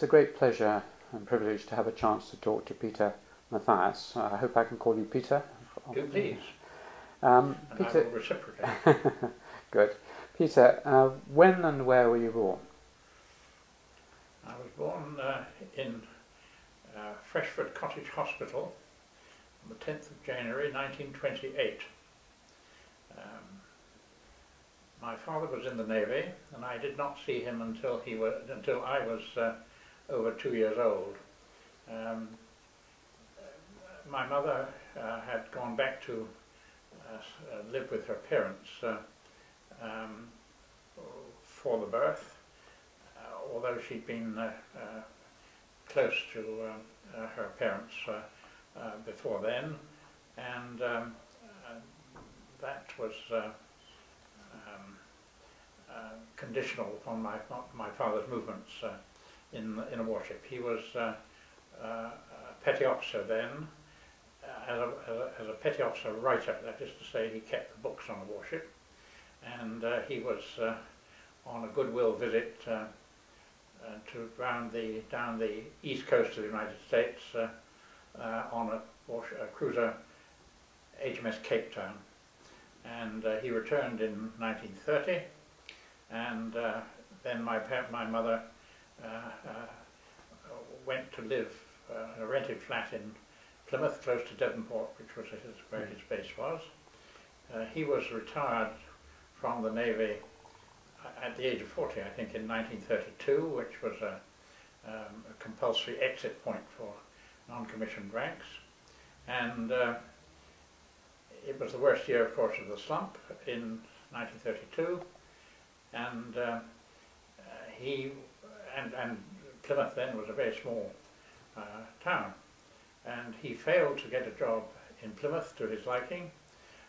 It's a great pleasure and privilege to have a chance to talk to Peter Mathias. I hope I can call you Peter. Do please. Um, Peter, I will reciprocate. good. Peter, uh, when and where were you born? I was born uh, in uh, Freshford Cottage Hospital on the 10th of January 1928. Um, my father was in the Navy and I did not see him until, he was, until I was uh, over two years old. Um, my mother uh, had gone back to uh, uh, live with her parents uh, um, for the birth uh, although she'd been close to uh, her parents before then, and um, that was um, conditional upon my my father's movements in in a warship. He was uh, uh, a petty officer then. uh, As a, as, a, as a petty officer writer, that is to say, he kept the books on the warship, and uh, he was on a goodwill visit to round the down the east coast of the United States on a, a cruiser HMS Capetown, and uh, he returned in 1930, and uh, then my my mother went to live uh, in a rented flat in Plymouth, close to Devonport, which was his, where his base was. Uh, he was retired from the Navy at the age of 40, I think, in 1932, which was a, um, a compulsory exit point for non-commissioned ranks. And uh, it was the worst year, of course, of the slump in 1932. And uh, uh, he, and, and Plymouth then was a very small uh, town. And he failed to get a job in Plymouth to his liking,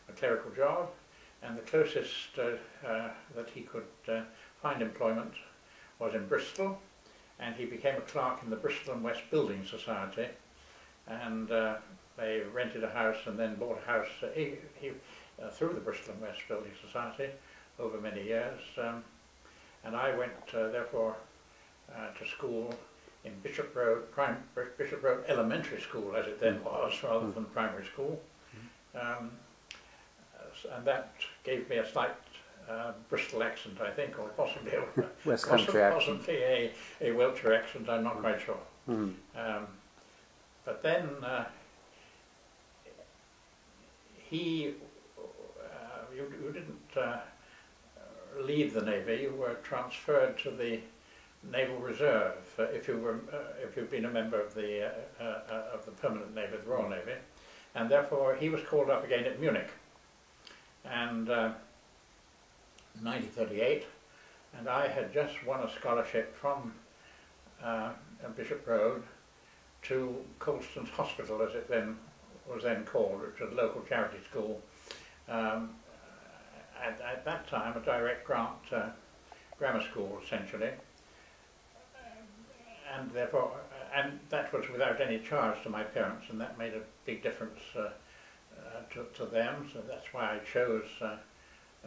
a clerical job, and the closest uh, uh, that he could uh, find employment was in Bristol, and he became a clerk in the Bristol and West Building Society, and uh, they rented a house and then bought a house uh, he, he, through the Bristol and West Building Society over many years, um, and I went therefore uh, to school in Bishop Road, Prim- Bishop Road Elementary School, as it then was, rather than primary school. Um, uh, and that gave me a slight uh, Bristol accent, I think, or possibly a, West possi- Country accent. possibly a, a Wiltshire accent. I'm not quite sure. Mm. Um, but then uh, he, uh, you, you didn't uh, leave the navy. You were transferred to the Naval Reserve uh, if you were uh, if you've been a member of the uh, uh, uh, of the permanent navy, the Royal Navy, and therefore he was called up again at Munich, and uh, 1938, and I had just won a scholarship from uh, Bishop Road to Colston's Hospital, as it then was then called, which was a local charity school. Um, at, at that time, a direct grant uh, grammar school, essentially, and therefore, and that was without any charge to my parents, and that made a big difference uh, uh, to, to them. So that's why I chose uh,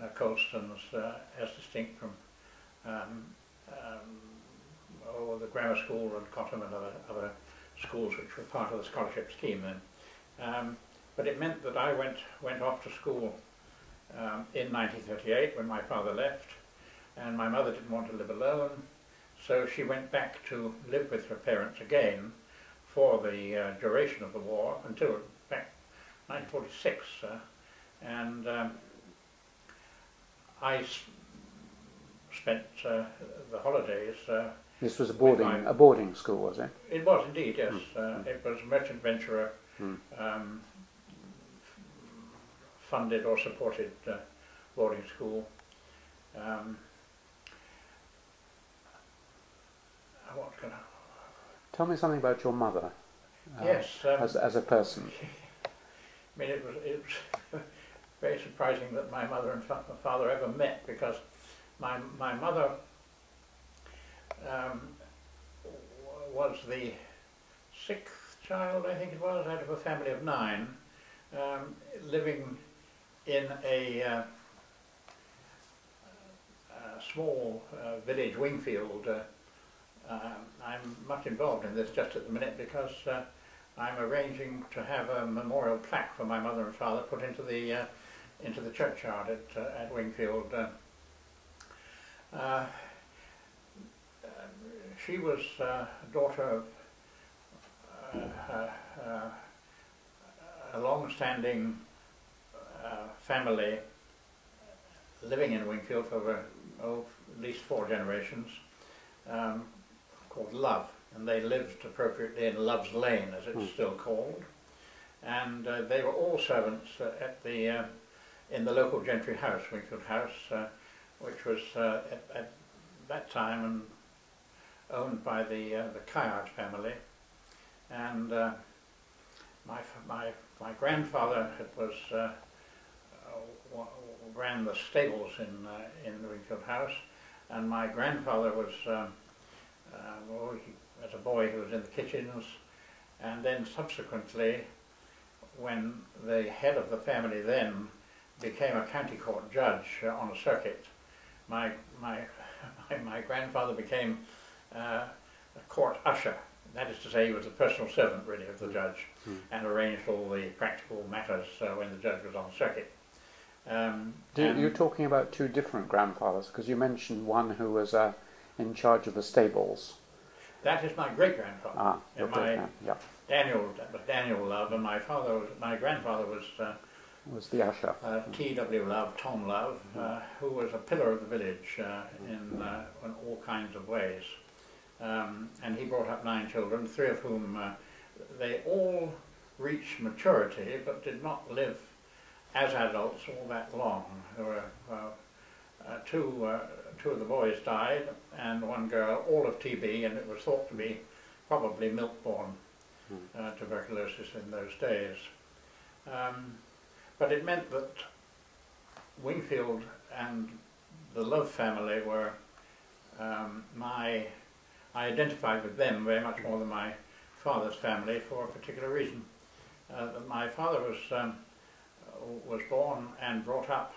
uh, Colston's uh, as distinct from um, um, oh, the grammar school and Cotham and other, other schools which were part of the scholarship scheme then. Um, but it meant that I went, went off to school um, in 1938 when my father left, and my mother didn't want to live alone, so she went back to live with her parents again for the uh, duration of the war until back 1946. Uh, and um, I s- spent uh, the holidays uh, This was a boarding Fine. a boarding school, was it? it was indeed, yes. Uh, it was a Merchant Venturer Mm. um, funded or supported uh, boarding school. Um, I was going to. Tell me something about your mother. uh, yes. Um, As, as a person. I mean, it was, it was very surprising that my mother and fa- father ever met because my, my mother um, was the sixth child, I think it was, out of a family of nine, um, living in a, uh, a small uh, village, Wingfield, uh, uh, I'm much involved in this just at the minute because uh, I'm arranging to have a memorial plaque for my mother and father put into the uh, into the churchyard at uh, at Wingfield. Uh, uh, she was a daughter of a long-standing family living in Wingfield for over, oh, at least four generations, um, called Love, and they lived appropriately in Love's Lane, as it's mm. still called. And uh, they were all servants uh, at the uh, in the local gentry house, Wingfield House, uh, which was uh, at, at, that time and owned by the uh, the Kayard family. And my my my grandfather was ran the stables in uh, in the Wingfield House, and my grandfather was um, uh, well, he, as a boy he was in the kitchens, and then subsequently, when the head of the family then became a county court judge uh, on a circuit, my my my, grandfather became uh, a court usher. That is to say, he was a personal servant, really, of the judge, mm. and arranged all the practical matters uh, when the judge was on circuit. Um, you're talking about two different grandfathers because you mentioned one who was uh, in charge of the stables. That is my great grandfather. Ah, your my yeah. Daniel, Daniel Love, and my father was my grandfather was. Uh, was the usher. Uh, T.W. Love, Tom Love, uh, who was a pillar of the village uh, in, uh, in all kinds of ways. Um, and he brought up nine children, three of whom uh, they all reached maturity but did not live as adults all that long. There were two, uh, two of the boys died and one girl, all of TB, and it was thought to be probably milk-borne hmm. tuberculosis in those days. Um, but it meant that Wingfield and the Love family were um, my, I identified with them very much more than my father's family for a particular reason. Uh, my father was um, was born and brought up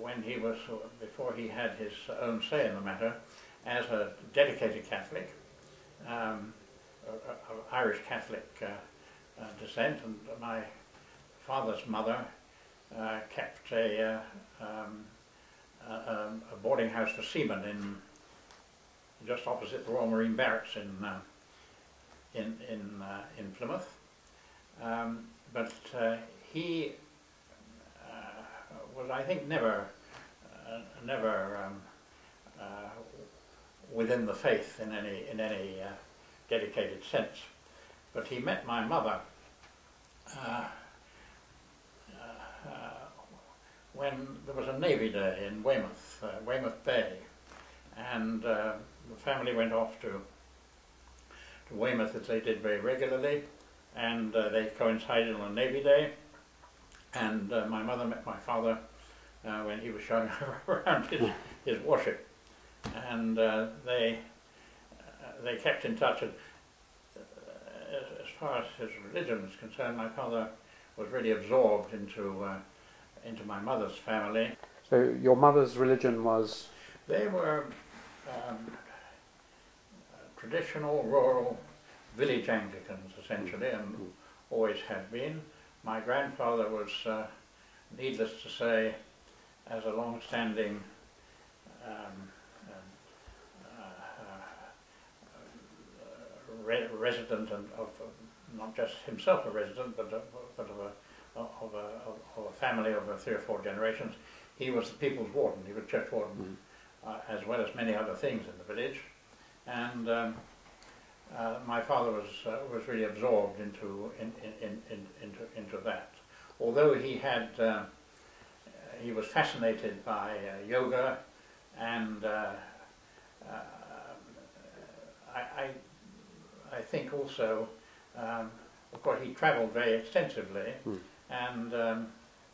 when he was, before he had his own say in the matter, as a dedicated Catholic, um, of Irish Catholic uh, uh, descent, and my father's mother uh, kept a, uh, um, a, a, boarding house for seamen in just opposite the Royal Marine Barracks in uh, in in, uh, in Plymouth. Um, but he I think, never, uh, never um, uh, within the faith in any in any dedicated sense. But he met my mother when there was a Navy Day in Weymouth, Weymouth Bay, and the family went off to to Weymouth as they did very regularly, and uh, they coincided on a Navy Day, and uh, my mother met my father uh, when he was showing around his, his worship. And uh, they, uh, they kept in touch. And, uh, as, far as his religion is concerned, my father was really absorbed into, uh, into my mother's family. So your mother's religion was? They were um, traditional rural village Anglicans, essentially, and mm. always had been. My grandfather was, uh, needless to say, as a long-standing um, uh, uh, re resident of, of, not just himself a resident, but, of, but of, a, of, a, of a family of three or four generations. He was the people's warden, he was church warden, mm -hmm. as well as many other things in the village. And um, uh, my father was uh, was really absorbed into in, in, in, into into that. Although he had uh, he was fascinated by uh, yoga, and uh, uh, I, I, I think also um, of course he travelled very extensively mm. and, um,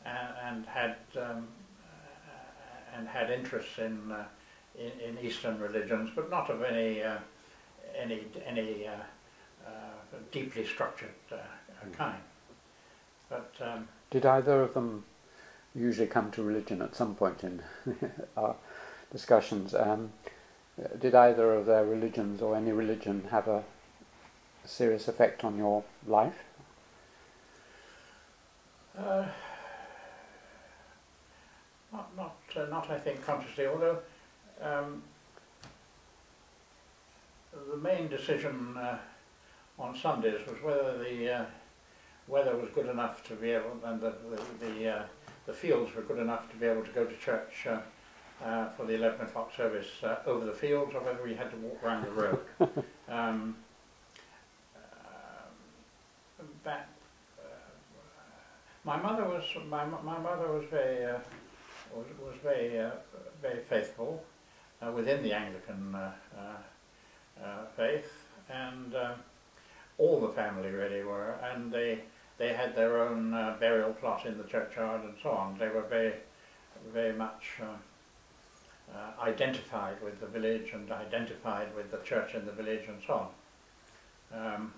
and, and had um, and had interests in, in, in Eastern religions, but not of any any any uh, uh, deeply structured mm. kind. But um, did either of them usually come to religion at some point in our discussions? Um, did either of their religions or any religion have a serious effect on your life? Uh, not, not, uh, not I think consciously, although um, the main decision uh, on Sundays was whether the uh, weather was good enough to be able, and the, the, the, uh, the fields were good enough to be able to go to church uh, uh, for the 11 o'clock service uh, over the fields or whether we had to walk around the road. um, uh, that, uh, my mother was my, my mother was very uh, was, was very uh, very faithful uh, within the Anglican uh, uh, uh, faith, and um, all the family really were, and they they had their own uh, burial plot in the churchyard and so on. They were very very much. Uh, uh, identified with the village and identified with the church in the village and so on. Um,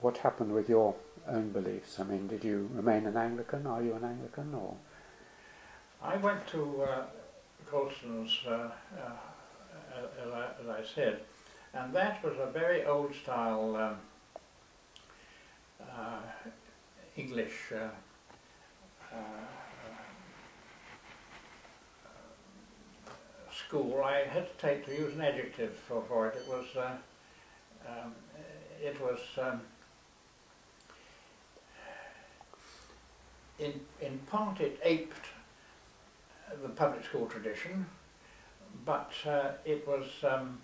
what happened with your own beliefs? I mean, did you remain an Anglican? Are you an Anglican or? I went to uh, Colston's, uh, uh, as, I, as, I, said, and that was a very old style um, English uh, uh, school. I hesitate to use an adjective for, for it. It was, um, it was um, in, in part it aped the public school tradition, but uh, it was, um,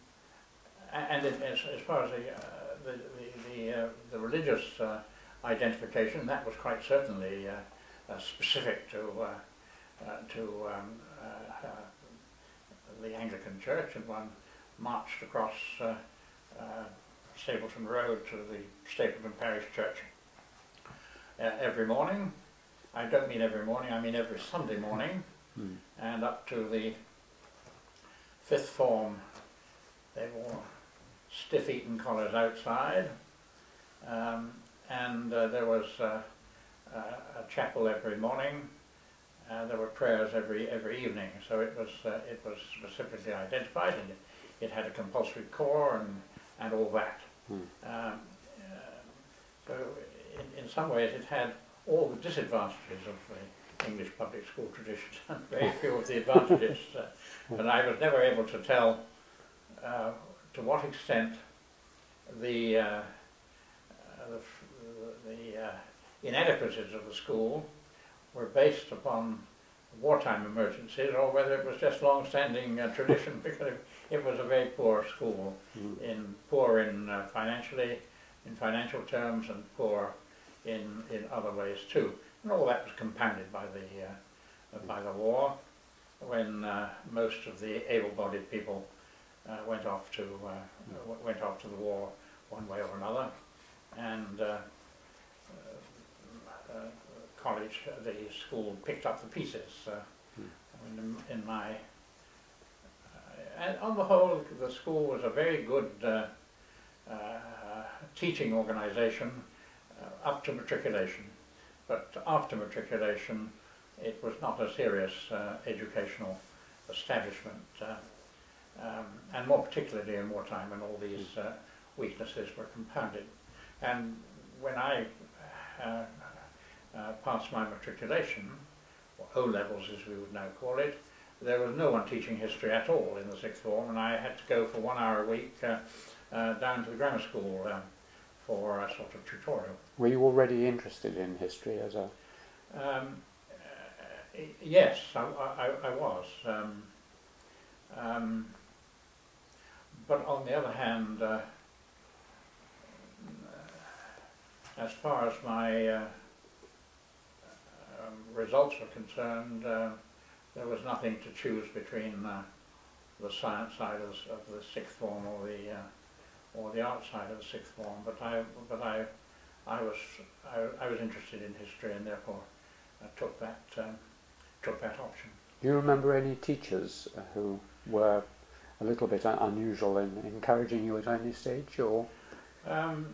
and as, as, far as the, uh, the, the, the, uh, the religious uh, identification, that was quite certainly uh, specific to, uh, to um, the Anglican Church, and one marched across Stapleton Road to the Stapleton Parish Church every morning. I don't mean every morning, I mean every Sunday morning, mm. and up to the fifth form, they wore stiff Eton collars outside, um, and uh, there was uh, a chapel every morning. Uh, there were prayers every every evening, so it was uh, it was specifically identified, and it, it, had a compulsory core and and all that. Mm. Um, so in, in some ways, it had all the disadvantages of the English public school tradition and very few of the advantages. Uh, but I was never able to tell uh, to what extent the, uh, uh the uh, inadequacies of the school were based upon wartime emergencies or whether it was just long-standing uh, tradition because it, was a very poor school, mm. in poor in financially, in financial terms and poor in, in other ways too. And all that was compounded by the, uh, by the war, when uh, most of the able-bodied people uh, went off to uh, went off to the war one way or another, and uh, uh, college, the school picked up the pieces. Hmm. in, in, my and on the whole, the school was a very good teaching organisation uh, up to matriculation, but after matriculation it was not a serious uh, educational establishment, uh, um, and more particularly in wartime when all these uh, weaknesses were compounded. And when I uh, uh, passed my matriculation, or O levels as we would now call it, there was no one teaching history at all in the sixth form, and I had to go for one hour a week down to the grammar school um, for a sort of tutorial. Were you already interested in history as a? Um, uh, yes, I, I, I was. Um, um, but on the other hand, uh, as far as my uh, results are concerned, uh, there was nothing to choose between uh, the science side of the, of the sixth form or the uh, or the outside of the sixth form, but I, but I, I was, I, I was interested in history and therefore I took that, um, took that option. Do you remember any teachers who were a little bit unusual in encouraging you at any stage, or? Um,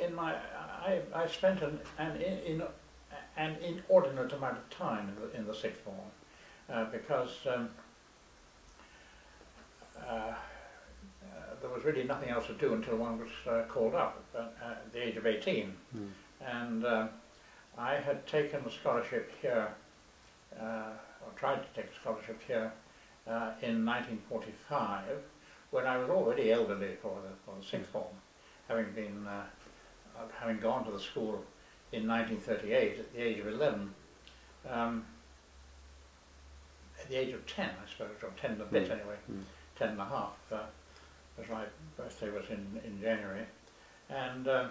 in my, I, I spent an, an, in, an inordinate amount of time in the, in the sixth form, uh, because um, uh, uh, there was really nothing else to do until one was uh, called up at, the age of 18. Mm. And um, I had taken a scholarship here, uh, or tried to take a scholarship here uh, in 1945 when I was already elderly for the, for the sixth form, having been uh, having gone to the school in 1938 at the age of 11. Um, at the age of 10, I suppose, or 10 and a bit Mm. anyway, Mm. 10 and a half, uh, as my birthday was in, in January. And uh,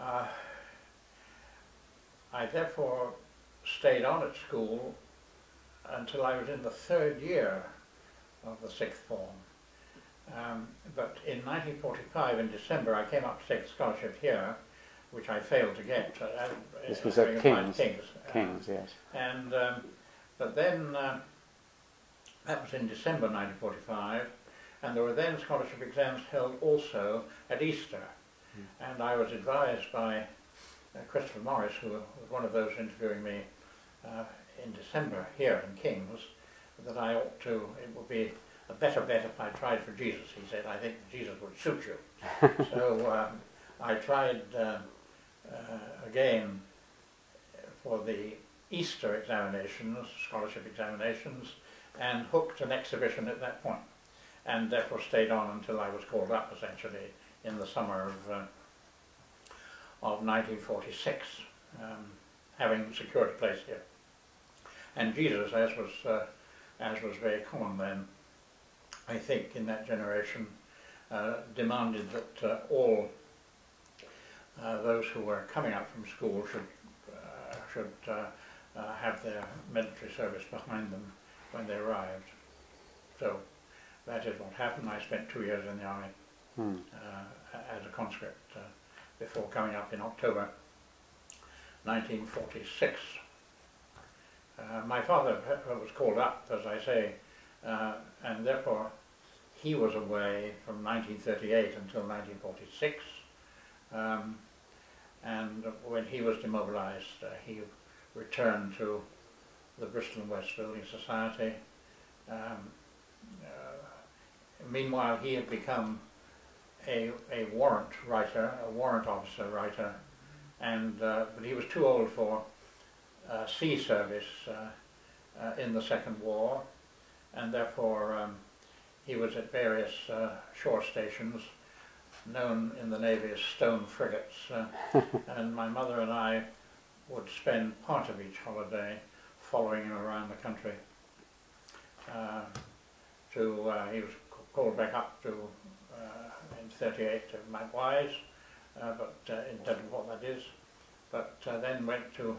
uh, I therefore stayed on at school until I was in the third year of the sixth form. Um, but in 1945, in December, I came up to take a scholarship here, which I failed to get. Uh, uh, This was at King's. King's. uh, Kings, yes. and um, but then uh, that was in December 1945, and there were then scholarship exams held also at Easter, and I was advised by uh, Christopher Morris, who was one of those interviewing me uh, in December here in King's, that I ought to. It would be a better bet if I tried for Jesus. He said, I think Jesus would suit you. so um, I tried uh, uh, again for the Easter examinations, scholarship examinations, and hooked an exhibition at that point, and therefore stayed on until I was called up, essentially, in the summer of, uh, of 1946, um, having secured a place here. And Jesus, as was, uh, as was very common then, I think, in that generation, uh, demanded that uh, all uh, those who were coming up from school should, uh, should uh, uh, have their military service behind them when they arrived. So that is what happened. I spent two years in the army Mm. uh, as a conscript uh, before coming up in October 1946. Uh, my father was called up, as I say, uh, and therefore he was away from 1938 until 1946. Um, and when he was demobilised, uh, he returned to the Bristol and West Building Society. Um, uh, meanwhile, he had become a, a warrant writer, a warrant officer writer, and uh, but he was too old for uh, sea service uh, uh, in the Second War, and therefore um, he was at various uh, shore stations, known in the Navy as stone frigates, uh, and my mother and I would spend part of each holiday following him around the country. Uh, to uh, he was called back up to uh, in 38 to Mount Wise, uh, but uh, in terms of what that is, but uh, then went to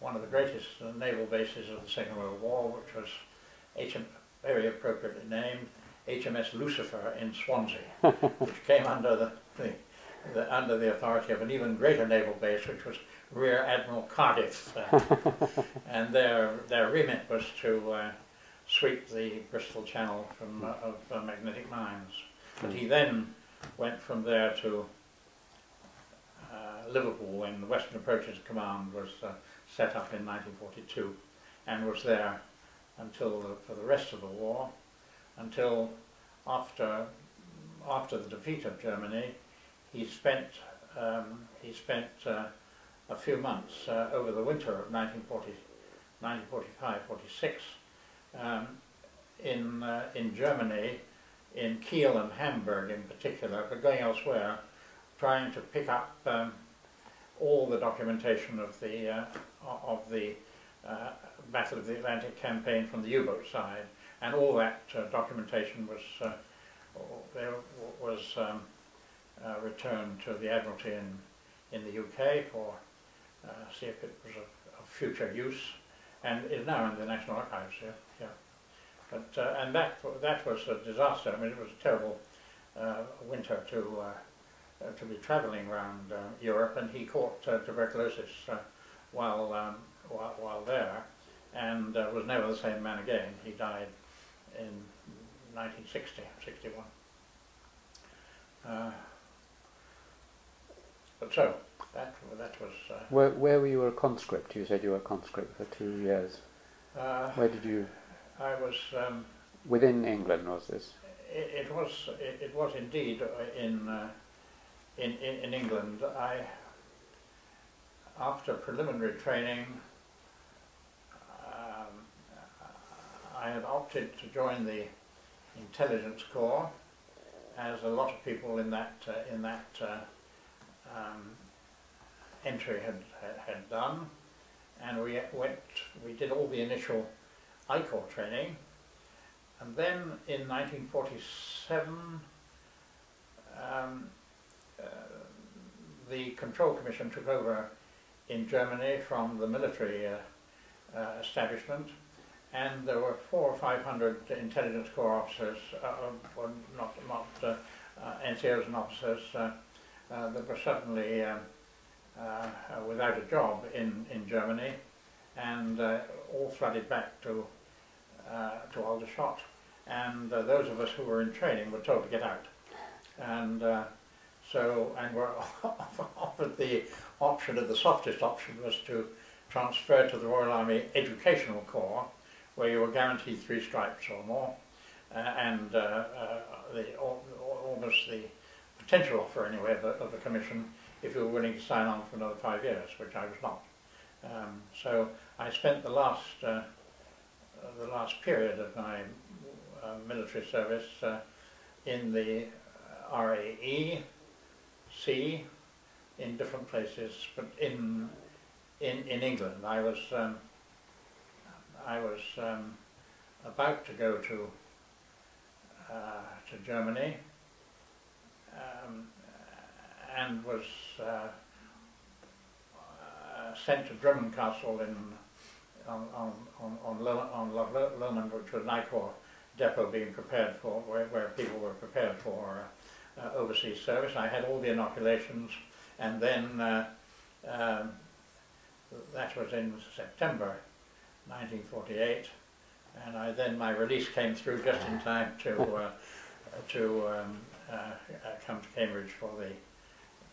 one of the greatest uh, naval bases of the Second World War, which was HM, very appropriately named HMS Lucifer in Swansea, which came under the, the, the under the authority of an even greater naval base, which was Rear Admiral Cardiff, uh, and their their remit was to uh, sweep the Bristol Channel from uh, of uh, magnetic mines. But he then went from there to uh, Liverpool when the Western Approaches Command was uh, set up in 1942, and was there until the, for the rest of the war, until after after the defeat of Germany, he spent um, he spent uh, a few months uh, over the winter of 1940, 1945-46 um, in uh, in Germany, in Kiel and Hamburg in particular, but going elsewhere, trying to pick up um, all the documentation of the uh, of the uh, Battle of the Atlantic campaign from the U-boat side, and all that uh, documentation was uh, there was um, uh, returned to the Admiralty in in the UK for uh, see if it was of, future use, and is now in the National Archives here. Yeah, but uh, and that that was a disaster. I mean, it was a terrible uh, winter to. To be travelling around Europe, and he caught tuberculosis while, um, while while there, and uh, was never the same man again. He died in 1960, 61. Uh, but so, that that was. Uh, Where, where were you a conscript? You said you were a conscript for two years. uh, Where did you? I was. Um, Within England was this? it, it was. It, it was indeed uh, in, uh, in in in England. I after preliminary training. I had opted to join the intelligence corps, as a lot of people in that uh, in that uh, um, entry had, had had done, and we went. We did all the initial I Corps training, and then in 1947, um, uh, the Control Commission took over in Germany from the military uh, uh, establishment, and there were four or five hundred intelligence corps officers, uh, well, not not uh, uh, NCOs and officers uh, uh, that were suddenly um, uh, uh, without a job in in Germany, and uh, all flooded back to uh, to Aldershot, and uh, those of us who were in training were told to get out, and. Uh, so, and were offered the option of the softest option was to transfer to the Royal Army Educational Corps, where you were guaranteed three stripes or more, uh, and uh, uh, the, al- al- almost the potential offer anyway of the, of the commission if you were willing to sign on for another five years, which I was not. Um, so I spent the last uh, uh, the last period of my military service in the RAE, C, in different places, but in in in England. I was um, I was um, about to go to uh, to Germany um, and was uh, uh, sent to Drummond Castle in on on on on, Lo- on Loch Lo- Lomond, which was Corps depot being prepared for where, where people were prepared for uh, uh, overseas service. I had all the inoculations, and then um, that was in September 1948, and I then my release came through just in time to uh, to um, uh, uh, come to Cambridge for the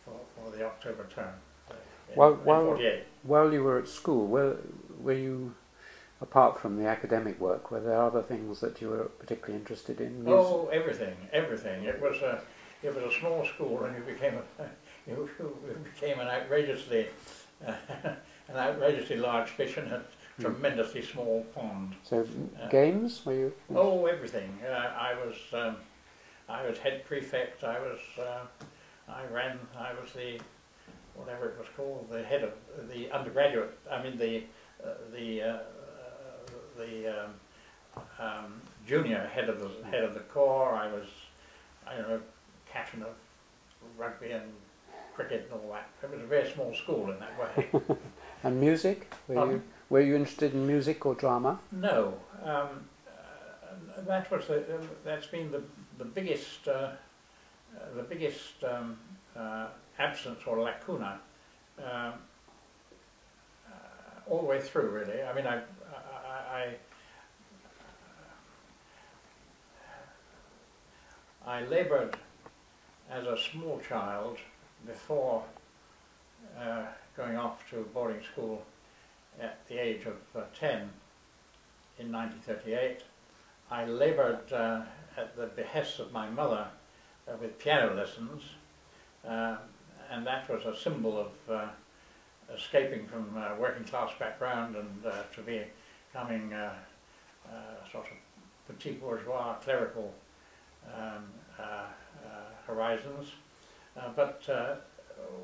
for, for the October term. uh, In, Well- in well- 48. While you were at school, were, were you, apart from the academic work, were there other things that you were particularly interested in? Music? Oh, everything, everything. It was a it was a small school, and you became a you, you became an outrageously uh, an outrageously large fish in a. tremendously small pond. So, Uh, games? Were you? Oh, everything. Uh, I was um, I was head prefect. I was uh, I ran. I was the whatever it was called, the head of the undergraduate. I mean the uh, the uh, the um, um, junior head of the head of the corps. I was I don't know captain of rugby and cricket and all that. It was a very small school in that way. And music? Were you, Pardon? Were you interested in music or drama? No, um, uh, that was the, uh, that's been the the biggest uh, uh, the biggest um, uh, absence or lacuna um, all the way through. Really, I mean, I I, I, I laboured as a small child before going off to boarding school at the age of uh, 10 in 1938. I laboured uh, at the behest of my mother uh, with piano lessons, uh, and that was a symbol of uh, escaping from a working class background and uh, to becoming uh, uh, sort of petit bourgeois clerical um, uh, uh, horizons. Uh, but uh,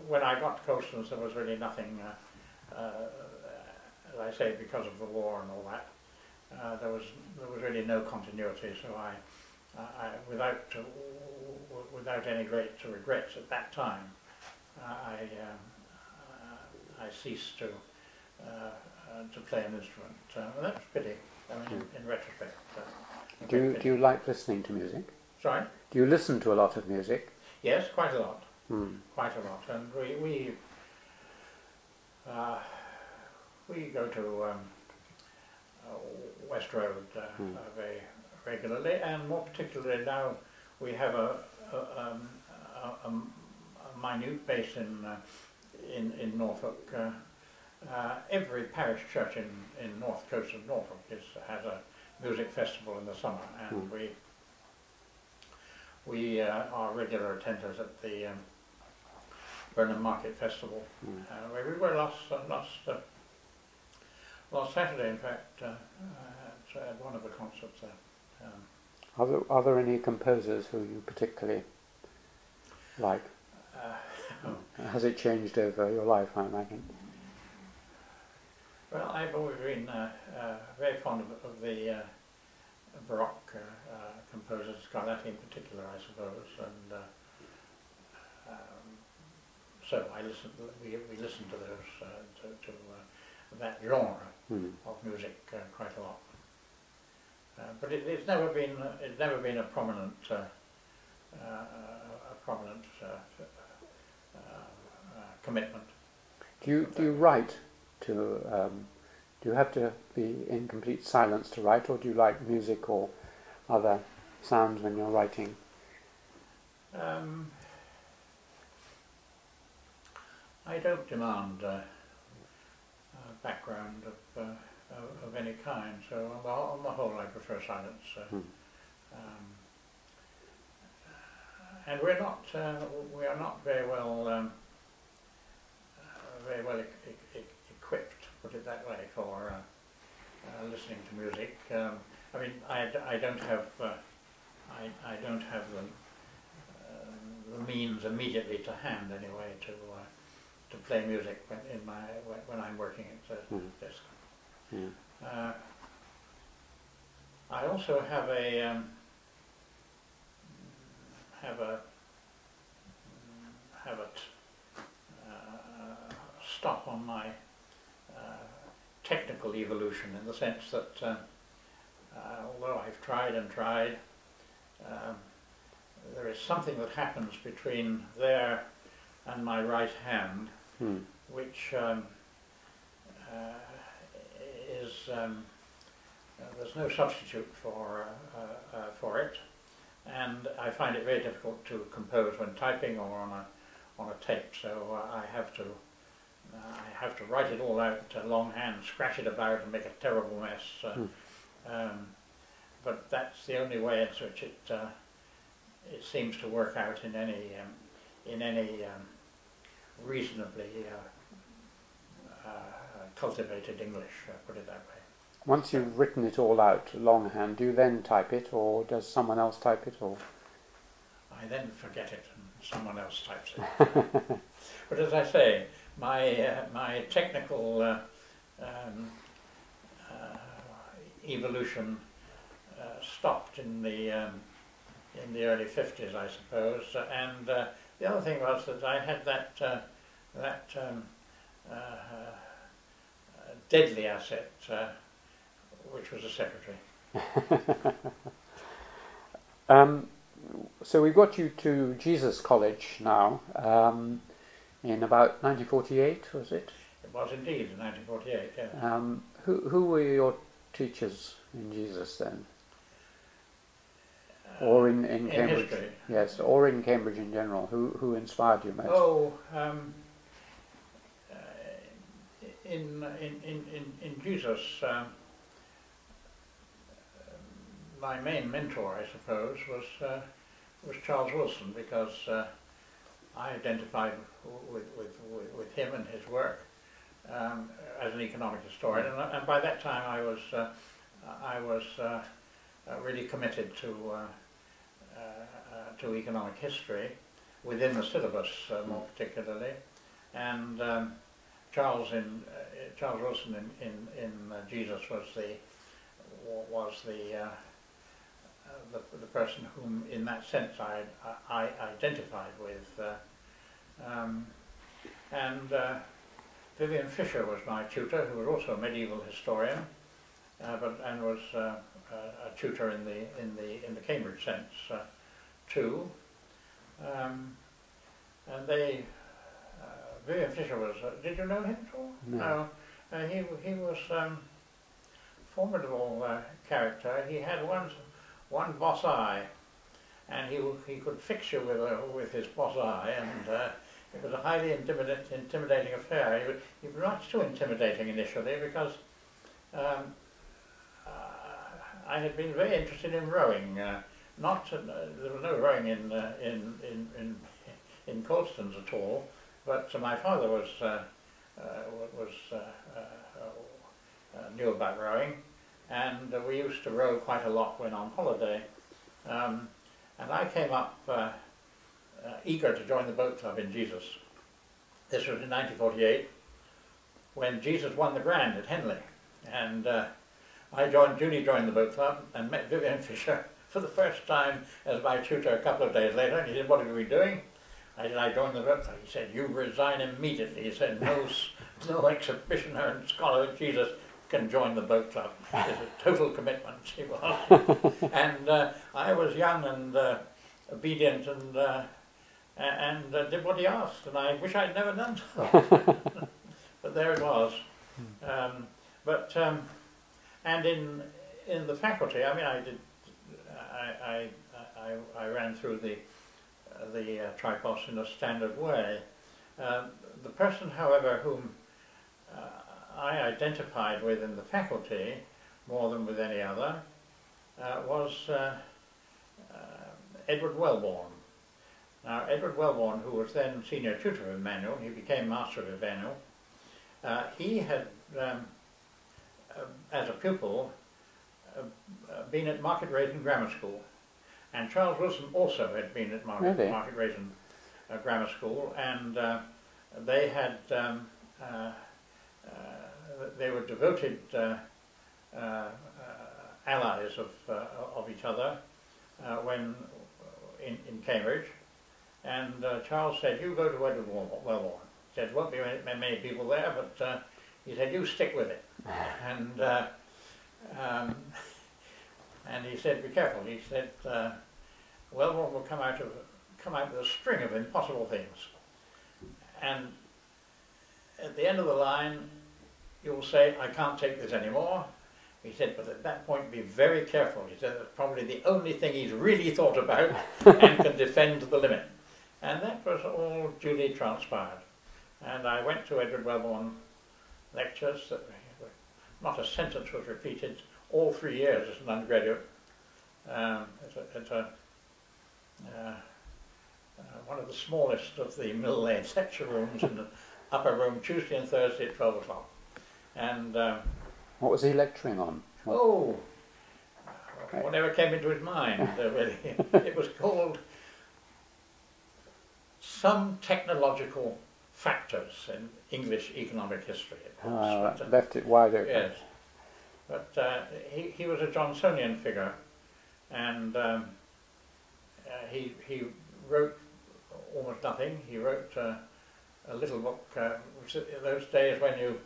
when I got to Colston's, there was really nothing, uh, uh, as I say, because of the war and all that. Uh, there was there was really no continuity, so I, I without uh, without any great regrets at that time, uh, I uh, I ceased to to play an instrument. Uh, that's a pity. I mean, in, in retrospect. Uh, Do you, do you like listening to music? Sorry. Do you listen to a lot of music? Yes, quite a lot. Hmm. quite a lot, and we we uh, we go to um, uh, West Road uh, very regularly, and more particularly now we have a a, um, a, a, minute base in uh, in, in Norfolk. Uh, uh, every parish church in, in north coast of Norfolk is, has a music festival in the summer, and Mm. we we uh, are regular attenders at the um, Burnham Market Festival. Mm. Uh, where we were last uh, last uh, last Saturday, in fact, uh, at one of the concerts there. Um, Are there, are there any composers who you particularly like? uh, Has it changed over your life, I imagine? Well, I've always been uh, uh, very fond of, of the uh, Baroque uh, uh, composers, Scarlatti in particular, I suppose, and uh, um, so I listen. We, we listen to those uh, to, to uh, that genre Hmm. of music uh, quite a lot. Uh, but it, it's never been it's never been a prominent uh, uh, a prominent uh, uh, uh, commitment. Do you do you write to? Um, do you have to be in complete silence to write, or do you like music or other sounds when you're writing? Um, I don't demand uh, a background uh, of, of any kind, so on the, whole- on the whole I prefer silence. Uh, Hmm. um, and we're not, uh, we are not very well, um, uh, very well e- e- equipped, put it that way, for uh, uh, listening to music. Um, I mean, I don't have, uh, I, I don't have the uh, the means immediately to hand anyway to uh, to play music when in my when, I'm working at the Mhm. desk. Yeah. Uh, I also have a um, have a have a t- uh, stop on my uh, technical evolution in the sense that uh, uh, although I've tried and tried, um, there is something that happens between there and my right hand Hmm. which um, uh, is um, uh, there's no substitute for uh, uh, for it, and I find it very difficult to compose when typing or on a on a tape. So uh, I have to uh, I have to write it all out uh, longhand, scratch it about, and make a terrible mess. Uh, Hmm. um, but that's the only way in which it uh, it seems to work out in any um, in any um, reasonably uh, uh, cultivated English, uh, put it that way. Once you've written it all out longhand, do you then type it, or does someone else type it, or? I then forget it and someone else types it. but as I say, my, uh, my technical uh, um, uh, evolution uh, stopped in the, um, in the early 50s, I suppose. And uh, the other thing was that I had that, uh, that um, deadly asset, uh, which was a secretary. Um, so we've got you to Jesus College now um, in about 1948, was it? It was indeed in 1948, yeah. Um, who, who were your teachers in Jesus then? Or in, in in Cambridge? history. Yes, or in Cambridge in general. Who, who inspired you most? Oh, um, uh, in, in, in, in, Jesus, um, my main mentor, I suppose, was uh, was Charles Wilson because uh, I identified with, with, with, him and his work um, as an economic historian, and, and by that time I was uh, I was uh, uh, really committed to uh, uh, uh, to economic history within the syllabus, uh, more particularly, and um, Charles in uh, Charles Wilson in in, in uh, Jesus was the was the uh, uh, the, the person whom, in that sense, I, I, identified with. Uh, um, and uh, Vivian Fisher was my tutor, who was also a medieval historian, but and was a, tutor in the in the in the Cambridge sense too. Um, and they, uh, Vivian Fisher was. Uh, did you know him at all? No. Uh, he he was um, formidable uh, character. He had one one boss eye, and he he could fix you with a, with his boss eye, and uh, it was a highly intimidate, intimidating affair. He was, it was much too intimidating initially because um, uh, I had been very interested in rowing. Uh, not uh, there was no rowing in uh, in in in in Colston's at all, but my father was uh, uh, was knew about rowing, and we used to row quite a lot when on holiday. Um, and I came up eager to join the boat club in Jesus. This was in 1948 when Jesus won the Grand at Henley. And uh, I joined, Julie joined the boat club and met Vivian Fisher for the first time as my tutor a couple of days later. And he said, what are we doing? I said, I joined the boat club. He said, you resign immediately. He said, no, no exhibitioner and scholar of Jesus can join the boat club. It's a total commitment, he was. and uh, I was young and uh, obedient and uh, and uh, did what he asked, and I wish I'd never done so. but there it was. Um, but um, and in in the faculty, I mean, I did. I I, I, I ran through the the uh, tripos in a standard way. Um, the person, however, whom uh, I identified with in the faculty more than with any other uh, was uh, Edward Welbourne. Now, Edward Welbourne, who was then senior tutor of Emmanuel, he became master of Emmanuel, uh, he had, um, uh, as a pupil, uh, uh been at Market Rasen Grammar School. And Charles Wilson also had been at Market, really? Market Rasen uh, Grammar School, and uh, they had, um, they were devoted allies of, of each other when in, in Cambridge. And uh, Charles said, you go to Edward Welbourne. He said, won't be many people there, but uh, he said, you stick with it. and uh, um, and he said, be careful. He said, uh, Welbourne will come out of come out with a string of impossible things. And at the end of the line, you'll say, I can't take this anymore. He said, but at that point, be very careful. He said, that's probably the only thing he's really thought about and can defend to the limit. And that was all duly transpired. And I went to Edward Welbourne lectures, that not a sentence was repeated all three years as an undergraduate. Um, it's a, it's a one of the smallest of the Mill Lane lecture rooms in the upper room, Tuesday and Thursday at 12 o'clock. And um, What was he lecturing on? What? Oh, whatever came into his mind, uh, really. it was called some technological factors in English economic history. Oh, left it wide open. Yes. But uh, he, he was a Johnsonian figure and um, uh, he, he wrote almost nothing. He wrote uh, a little book, uh, those days when you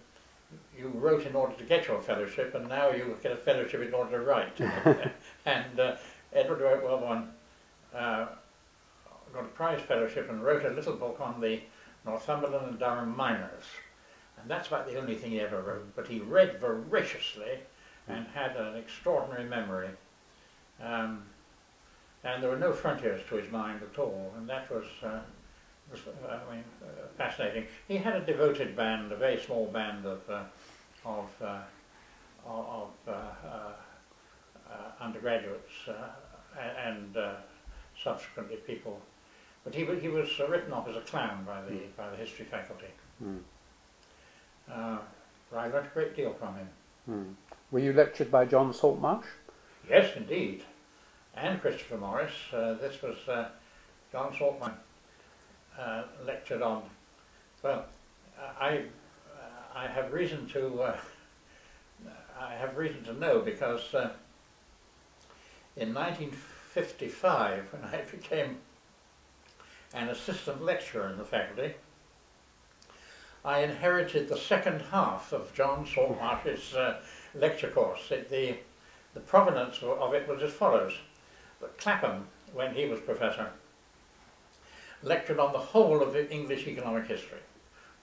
you wrote in order to get your fellowship, and now you get a fellowship in order to write. and uh, Edward wrote well one uh, got a prize fellowship and wrote a little book on the Northumberland and Durham miners. And that's about the only thing he ever wrote. But he read voraciously and had an extraordinary memory. Um, and there were no frontiers to his mind at all, and that was, uh, was uh, I mean, uh, fascinating. He had a devoted band, a very small band of, uh, of, uh, of uh, undergraduates and subsequently people but he, he was uh, written off as a clown by the, mm. by the history faculty. Mm. Uh, I learnt a great deal from him. Mm. Were you lectured by John Saltmarsh? Yes, indeed. And Christopher Morris. Uh, this was uh, John Saltmarsh uh, lectured on. Well, I, I have reason to uh, I have reason to know because in 1955, when I became an assistant lecturer in the faculty, I inherited the second half of John Saltmarsh's uh, lecture course. It, the, the provenance of it was as follows. But Clapham, when he was professor, lectured on the whole of English economic history,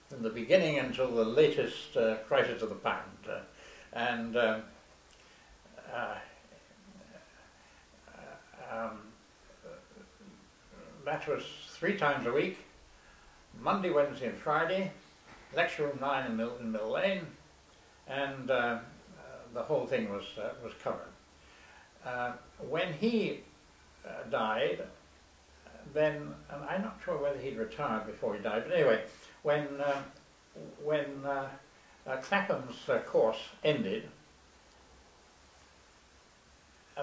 from the beginning until the latest uh, crisis of the pound. Uh, and um, uh, uh um, that was three times a week, Monday, Wednesday, and Friday, lecture room nine in Mill, in Mill Lane, and uh, the whole thing was uh, was covered. When he died, then and I'm not sure whether he'd retired before he died, but anyway, when uh, when Clapham's course ended,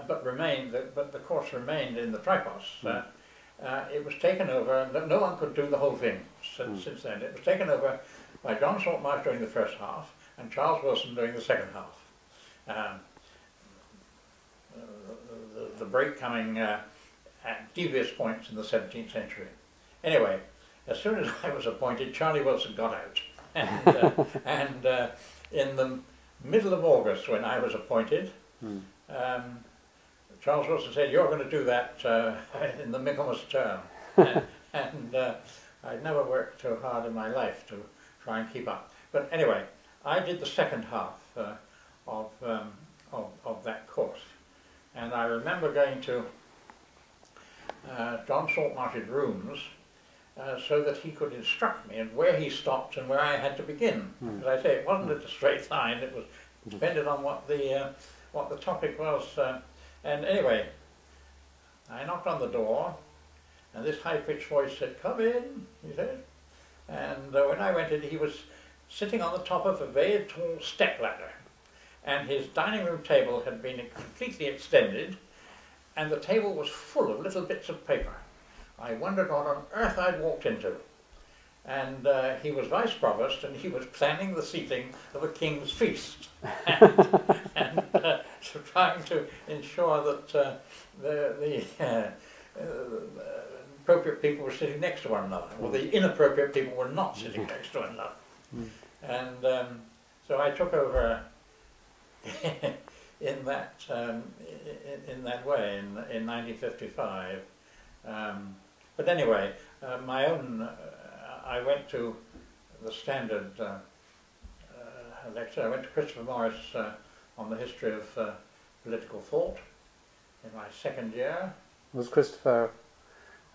but remained, but the course remained in the Tripos. Mm. Uh, it was taken over, and no one could do the whole thing since, mm. since then. It was taken over by John Saltmarsh during the first half and Charles Wilson during the second half. Um, the, break coming uh, at devious points in the 17th century. Anyway, as soon as I was appointed, Charlie Wilson got out. And, uh, and uh, in the middle of August, when I was appointed, mm. um, Charles Wilson said, you're going to do that uh, in the Michaelmas term. and, and uh, I'd never worked so hard in my life to try and keep up. But anyway, I did the second half uh, of, um, of, of, that course. And I remember going to uh, John Saltmarsh's rooms uh, so that he could instruct me and where he stopped and where I had to begin. Mm. As I say, it wasn't a straight line, it was depended on what the, uh, what the topic was uh, and anyway, I knocked on the door, and this high-pitched voice said, come in, he said. And uh, when I went in, he was sitting on the top of a very tall step ladder. And his dining room table had been completely extended, and the table was full of little bits of paper. I wondered what on earth I'd walked into and uh, he was vice provost and he was planning the seating of a king's feast and, and uh, so trying to ensure that uh, the, the uh, uh, appropriate people were sitting next to one another, or the inappropriate people were not sitting mm-hmm. next to one another. Mm. And um, so I took over in that um, in, in, that way in, in 1955. Um, but anyway, uh, my own I went to the standard uh, uh, lecture. I went to Christopher Morris uh, on the history of uh, political thought in my second year. Was Christopher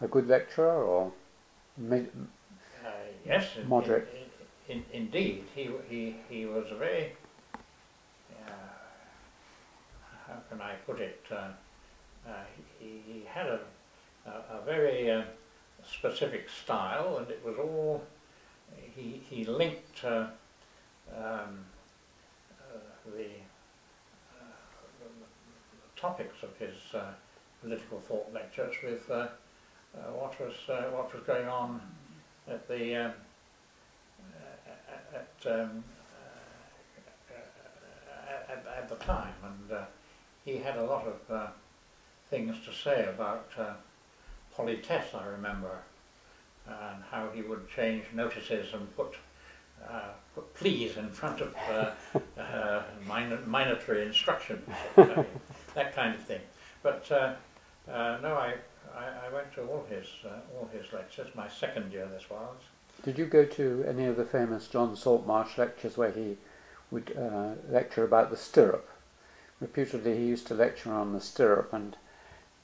a good lecturer or uh, yes, moderate? In, in, indeed, he he he was a very how can I put it? he, he had a a, very specific style, and it was all he he linked uh, um, uh, the, uh, topics of his uh, political thought lectures with uh, what was what was going on at the um, at, um, at, at, the time, and he had a lot of things to say about politesse, I remember, and how he would change notices and put, uh, put please in front of uh, uh, minatory instructions, that kind of thing. But uh, uh, no, I, I, I, went to all his, uh, all his lectures, my second year this was. Did you go to any of the famous John Saltmarsh lectures where he would lecture about the stirrup? Reputedly he used to lecture on the stirrup and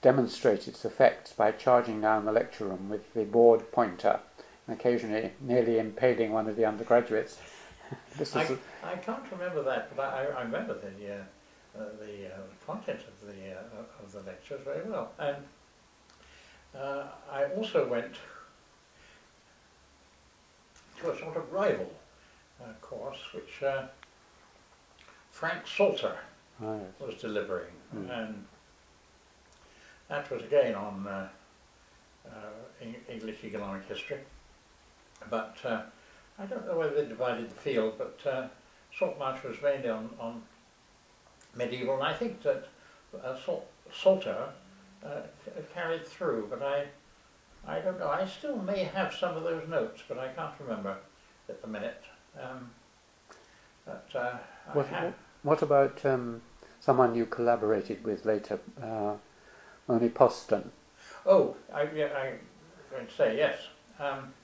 demonstrate its effects by charging down the lecture room with the board pointer and occasionally nearly impaling one of the undergraduates. I, I can't remember that, but I, I remember the, uh, uh, the uh, content of the, uh, of the lectures very well. And uh, I also went to a sort of rival uh, course which Frank Salter yes. was delivering. Mm. And that was again on uh, uh, English economic history. But uh, I don't know whether they divided the field, but uh, Saltmarsh was mainly on, on medieval, and I think that uh, Salt, Salter uh, carried through, but I, I don't know. I still may have some of those notes, but I can't remember at the minute. Um, but uh, what, what, about um, someone you collaborated with later? Uh, only Postan. Oh, I, yeah, I'm going to say yes. Um,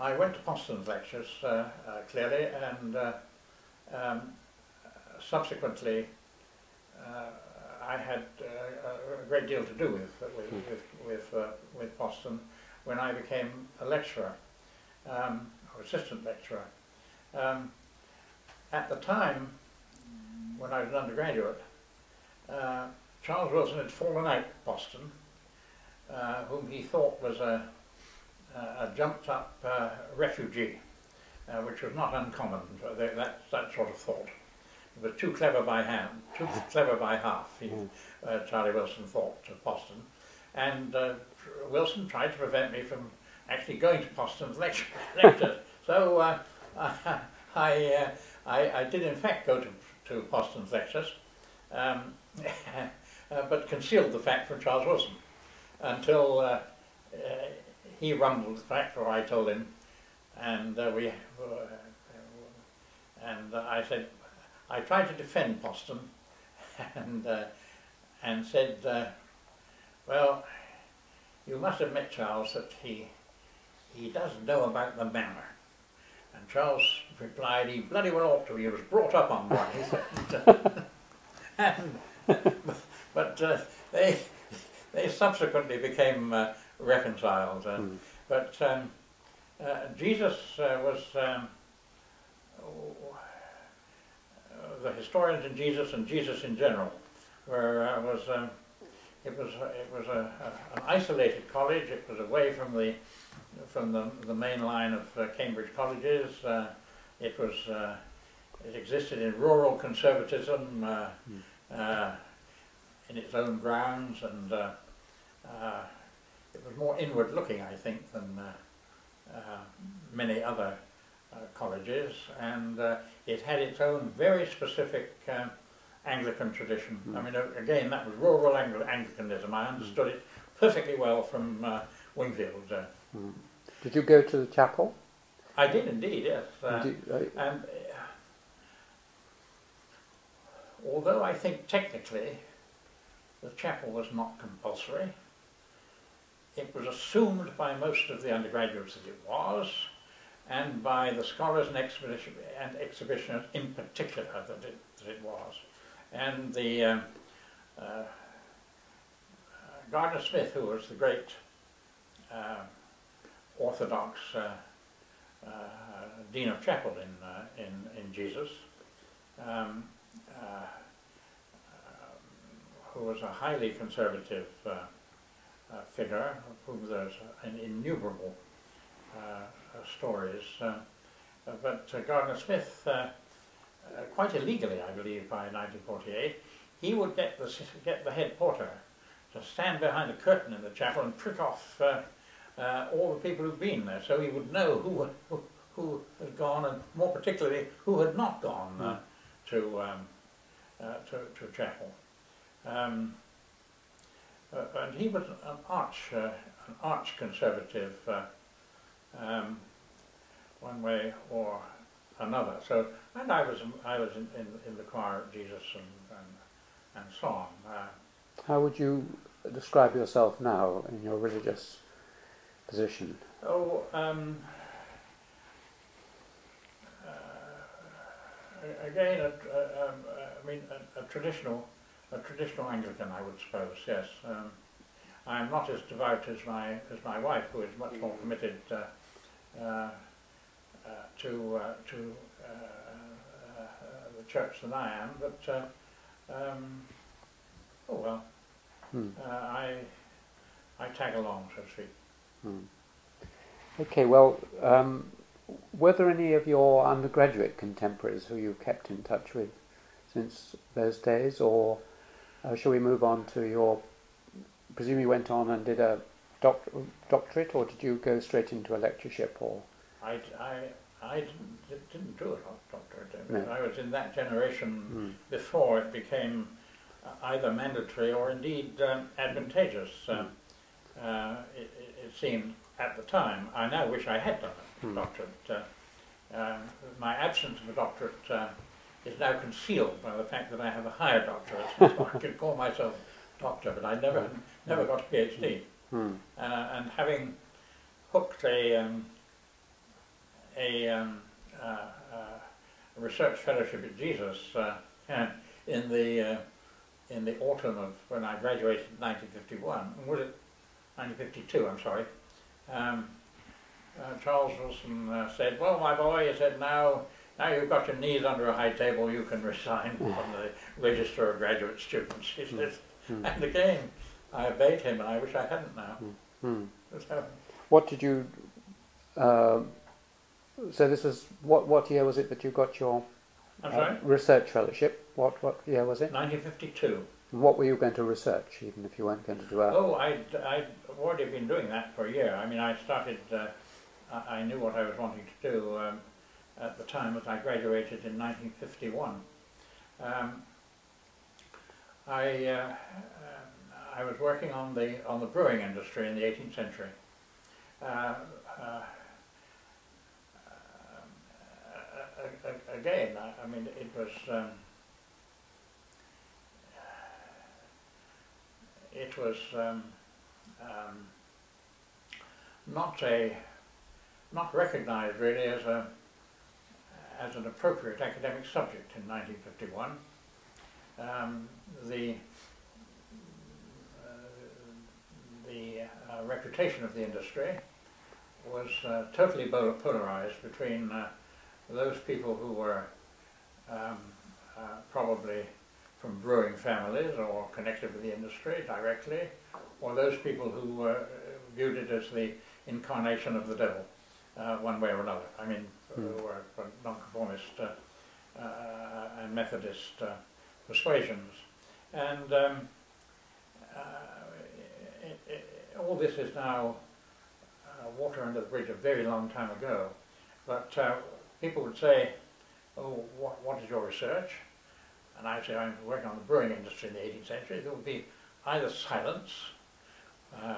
I went to Postan's lectures, uh, uh, clearly, and uh, um, subsequently uh, I had uh, a great deal to do with with, hmm. with, with, uh, with Postan. when I became a lecturer, um, or assistant lecturer. Um, at the time, when I was an undergraduate, uh, Charles Wilson had fallen out of Postan, uh, whom he thought was a, a jumped up uh, refugee, uh, which was not uncommon, that, that sort of thought. He was too clever by hand, too clever by half, he, mm. uh, Charlie Wilson thought of Postan. And uh, Wilson tried to prevent me from actually going to Postan's lecture, lectures. so uh, I, uh, I, I, did in fact go to, to Postan's lectures, um, uh, but concealed the fact from Charles Wilson until uh, he rumbled the fact, or I told him, and we, and I said, I tried to defend Postan and, uh, and said, uh, well, you must admit, Charles, that he, he does know about the manor. And Charles replied, he bloody well ought to, he was brought up on one, he said. and, but uh, they, they subsequently became uh, reconciled. Mm. But um, uh, Jesus uh, was um, the historians in Jesus and Jesus in general, where uh, was um, it was it was a, a, an isolated college. It was away from the from the the main line of uh, Cambridge colleges. Uh, it was uh, it existed in rural conservatism mm. in its own grounds, and it was more inward looking, I think, than many other uh, colleges, and uh, it had its own very specific Anglican tradition. Mm. I mean, again, that was rural Angl Anglicanism. I understood mm. it perfectly well from uh, Wingfield. Mm. Did you go to the chapel? I did indeed, yes. You, and although I think technically the chapel was not compulsory, it was assumed by most of the undergraduates that it was, and by the scholars and, exhibition, and exhibitionists in particular that it, that it was. And the um, uh, uh, Gardner Smith, who was the great uh, Orthodox uh, uh, Dean of Chapel in, uh, in, in Jesus, um, who was a highly conservative figure, of whom there's an innumerable uh, stories. Uh, but uh, Gardner Smith, quite illegally, I believe, by 1948, he would get the, get the head porter to stand behind a curtain in the chapel and prick off all the people who'd been there, so he would know who, who, who had gone and more particularly who had not gone uh, to, um, uh, to, to chapel. Um, uh, and he was an arch, an arch conservative um, one way or another. So, and I was I was in, in, in the choir at Jesus and and, and so on. Uh, How would you describe yourself now in your religious position? Oh, um, uh, again, a, a, um, I mean, a, a, traditional, a traditional Anglican, I would suppose. Yes, um, I am not as devout as my as my wife, who is much more committed. Uh, uh, uh, to uh, to the church than I am, but um, oh well, hmm. I I tag along, so to speak. Hmm. Okay, well, um, were there any of your undergraduate contemporaries who you kept in touch with since those days, or uh, shall we move on to your? Presume you went on and did a doc- doctorate, or did you go straight into a lectureship? Or I, I, I didn't, didn't do a doctorate. No. I was in that generation mm. before it became uh, either mandatory or indeed um, advantageous. Mm. Uh, it, it, seemed at the time. I now wish I had done a mm. doctorate. Uh, um, my absence of a doctorate uh, is now concealed by the fact that I have a higher doctorate, so I can call myself doctor, but I never, hmm. never got a PhD. Hmm. Uh, and having hooked a, um, a, um, uh, uh, research fellowship at Jesus uh, in the uh, in the autumn of when I graduated in 1951, was it 1952? I'm sorry. um, uh, Charles Wilson uh, said, "Well, my boy," he said, "now." Now you've got your knees under a high table, you can resign from the register of graduate students. He says, Mm. and again, I obeyed him, and I wish I hadn't now. Hmm. So, What did you? Uh, so this was what? What year was it that you got your uh, research fellowship? What? What year was it? 1952. What were you going to research, even if you weren't going to do a? Oh, I'd, I'd already been doing that for a year. I mean, I started, uh, I knew what I was wanting to do um, at the time that I graduated in 1951. Um, I, uh, um, I was working on the, on the brewing industry in the 18th century. Uh, uh, um, again, I, I mean, it was. Um, it was um, um, not a not recognised really as a as an appropriate academic subject in 1951. Um, the uh, the uh, reputation of the industry was uh, totally polarized between uh, those people who were um, uh, probably from brewing families or connected with the industry directly, or those people who uh, viewed it as the incarnation of the devil, uh, one way or another. I mean, Hmm. who were nonconformist uh, uh, and Methodist uh, persuasions. And um, uh, it, it, all this is now uh, water under the bridge a very long time ago. But uh, people would say, oh, what, what is your research? And I'd say I'm working on the brewing industry in the 18th century. There would be either silence, uh,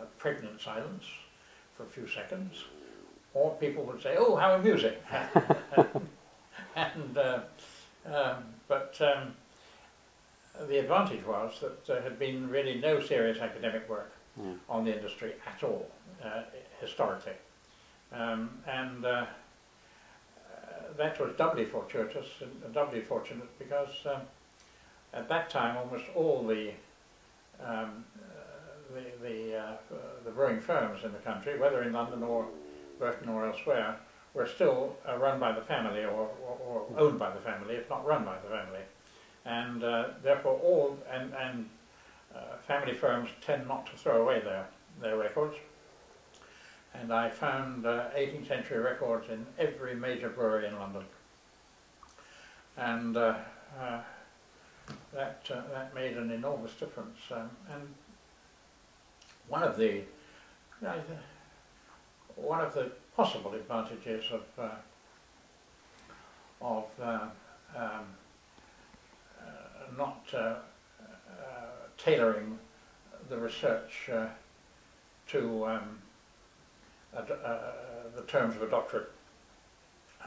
a, pregnant silence for a few seconds, or people would say, oh, how amusing. and, uh, um, but um, the advantage was that there had been really no serious academic work Yeah. on the industry at all, uh, historically. Um, and uh, that was doubly fortuitous and doubly fortunate because um, at that time almost all the um, uh, the the, uh, uh, the brewing firms in the country, whether in London or Burton or elsewhere, were still uh, run by the family or, or, or owned by the family, if not run by the family, and uh, therefore all and and uh, family firms tend not to throw away their their records. And I found uh, 18th century records in every major brewery in London, and uh, uh, that uh, that made an enormous difference. Um, and one of the one of the possible advantages of uh, of uh, um, not tailoring the research to um, the terms of a doctorate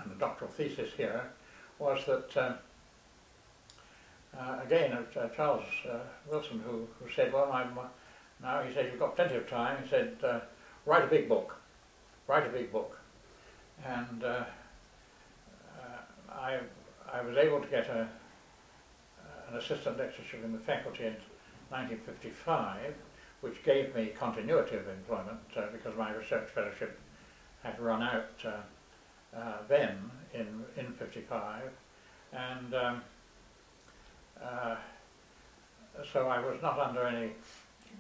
and a doctoral thesis here was that uh, uh, again uh, uh, Charles uh, Wilson who, who said well I'm uh, now he said you've got plenty of time. He said uh, write a big book. Write a big book. And I I was able to get a an assistant lectureship in the faculty in 1955 which gave me continuity of employment uh, because my research fellowship had run out uh, uh, then in in 55 and um, uh, so I was not under any